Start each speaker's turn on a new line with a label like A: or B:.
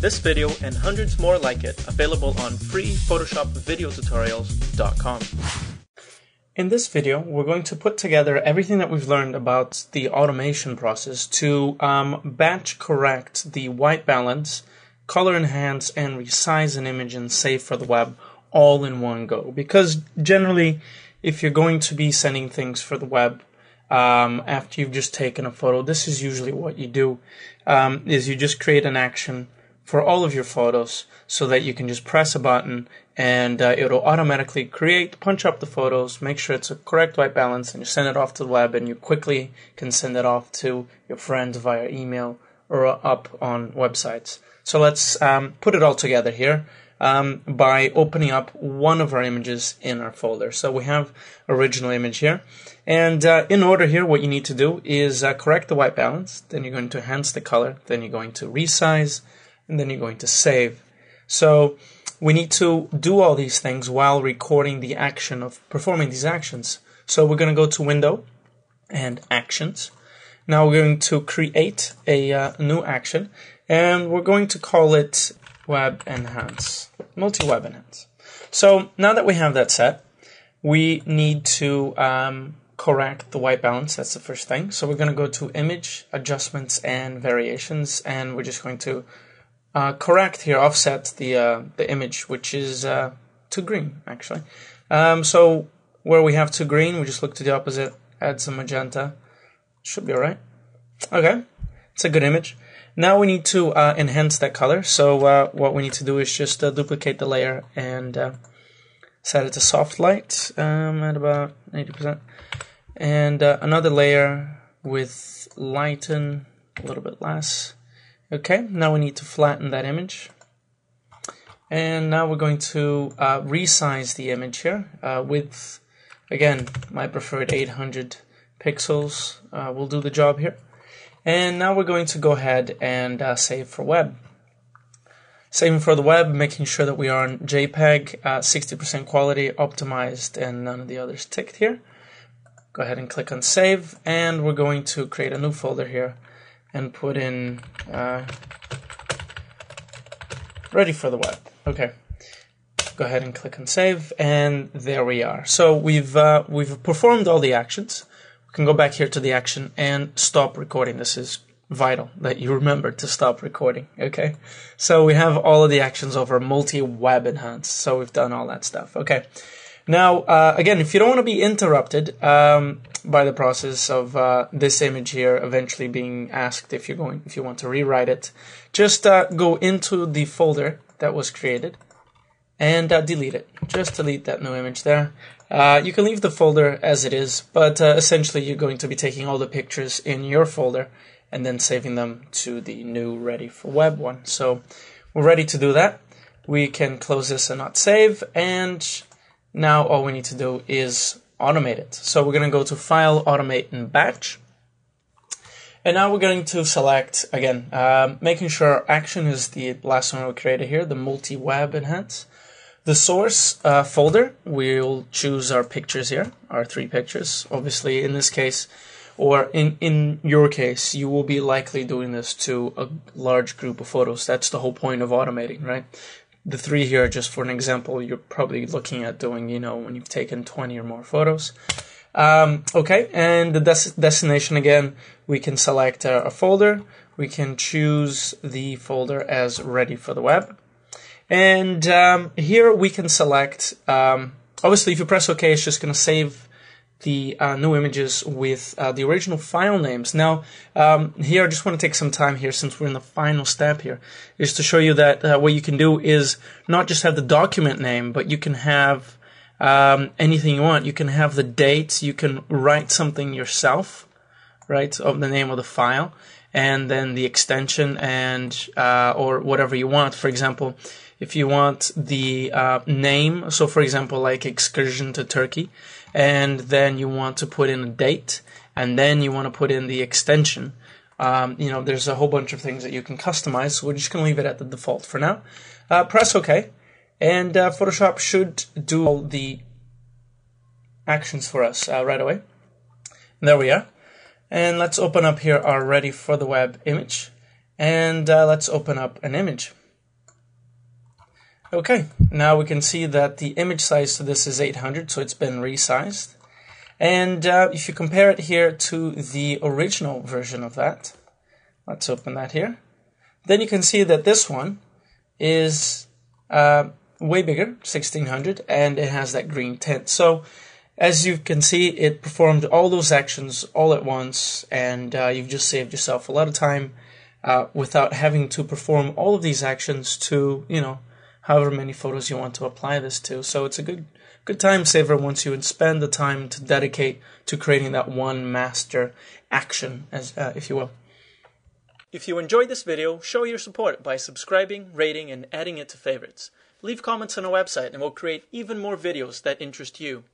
A: This video and hundreds more like it available on freePhotoshopVideoTutorials.com. In this video, we're going to put together everything that we've learned about the automation process to um, batch correct the white balance, color enhance, and resize an image and save for the web all in one go. Because generally, if you're going to be sending things for the web um, after you've just taken a photo, this is usually what you do: um, is you just create an action for all of your photos so that you can just press a button and uh, it'll automatically create, punch up the photos, make sure it's a correct white balance, and you send it off to the web, and you quickly can send it off to your friends via email or up on websites. So let's um, put it all together here um, by opening up one of our images in our folder. So we have original image here. And uh, in order here, what you need to do is uh, correct the white balance, then you're going to enhance the color, then you're going to resize, and then you're going to save. So we need to do all these things while recording the action of performing these actions. So we're going to go to Window and Actions. Now we're going to create a uh, new action and we're going to call it Web Enhance, Multi-Web Enhance. So now that we have that set, we need to um, correct the white balance. That's the first thing. So we're going to go to Image, Adjustments, and Variations, and we're just going to uh, correct here, offset the uh, the image, which is uh, to green actually. Um, so where we have to green, we just look to the opposite, add some magenta. Should be alright. Okay, it's a good image. Now we need to uh, enhance that color. So uh, what we need to do is just uh, duplicate the layer and set it to soft light um, at about 80%. And another layer with lighten a little bit less. Okay, now we need to flatten that image. And now we're going to uh, resize the image here uh, with, again, my preferred 800 pixels uh, will do the job here. And now we're going to go ahead and uh, save for web. Saving for the web, making sure that we are on JPEG, 60% uh, quality, optimized, and none of the others ticked here. Go ahead and click on save, and we're going to create a new folder here and put in uh, ready for the web. Okay. Go ahead and click on save, and there we are. So we've uh, we've performed all the actions. We can go back here to the action and stop recording. This is vital that you remember to stop recording. Okay. So we have all of the actions over multi-web enhance. So we've done all that stuff. Okay. Now, uh, again, if you don't want to be interrupted um, by the process of uh, this image here eventually being asked if you're going, if you want to rewrite it, just uh, go into the folder that was created and uh, delete it. Just delete that new image there. Uh, you can leave the folder as it is, but uh, essentially you're going to be taking all the pictures in your folder and then saving them to the new ready for web one. So we're ready to do that. We can close this and not save and now all we need to do is automate it. So we're going to go to File, Automate, and Batch. And now we're going to select, again, um, making sure action is the last one we created here, the multi-web enhance. The source uh, folder, we'll choose our pictures here, our three pictures. Obviously, in this case, or in, in your case, you will be likely doing this to a large group of photos. That's the whole point of automating, right? The three here just for an example. You're probably looking at doing, you know, when you've taken 20 or more photos. Um, okay, and the des destination again, we can select a, a folder. We can choose the folder as ready for the web. And um, here we can select, um, obviously if you press OK, it's just going to save the uh, new images with uh, the original file names. Now, um, here I just want to take some time here since we're in the final step here, is to show you that uh, what you can do is not just have the document name, but you can have um, anything you want. You can have the date, you can write something yourself, right, of the name of the file, and then the extension and uh, or whatever you want. For example, if you want the uh, name, so for example, like excursion to Turkey, and then you want to put in a date, and then you want to put in the extension. Um, you know, there's a whole bunch of things that you can customize, so we're just going to leave it at the default for now. Uh, press OK, and uh, Photoshop should do all the actions for us uh, right away. And there we are. And let's open up here our ready for the web image. And uh, let's open up an image. Okay, now we can see that the image size to this is 800, so it's been resized. And uh, if you compare it here to the original version of that, let's open that here, then you can see that this one is uh, way bigger, 1600, and it has that green tint. So as you can see, it performed all those actions all at once, and uh, you've just saved yourself a lot of time uh, without having to perform all of these actions to, you know, however many photos you want to apply this to. So it's a good good time saver once you would spend the time to dedicate to creating that one master action, as uh, if you will. If you enjoyed this video, show your support by subscribing, rating, and adding it to favorites. Leave comments on our website and we'll create even more videos that interest you.